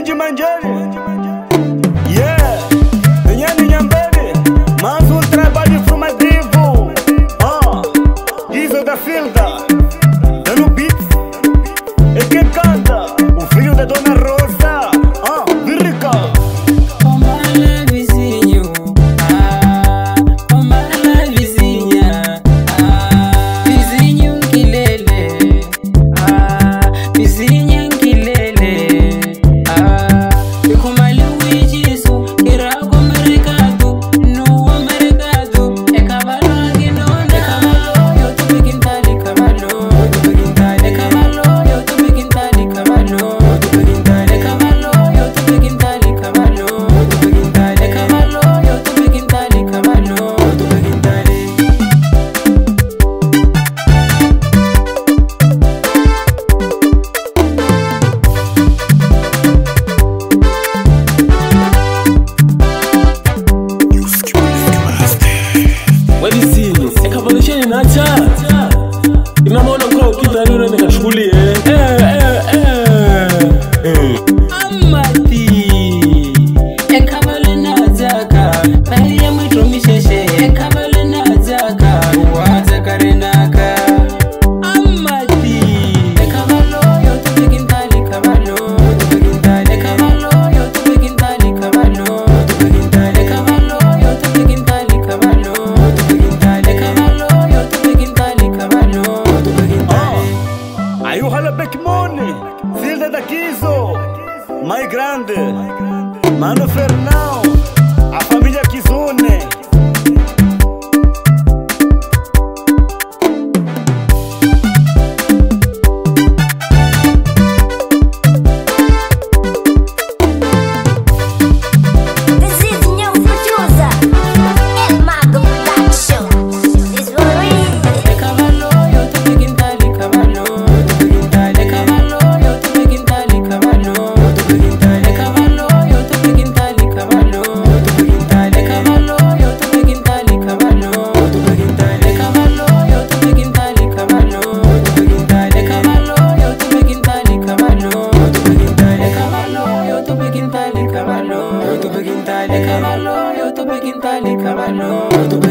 Mande, Mandiane. Hala Beckmoni, Zilda da Kizo, Mai Grande, Mano Fernando. cabalí, cabaló.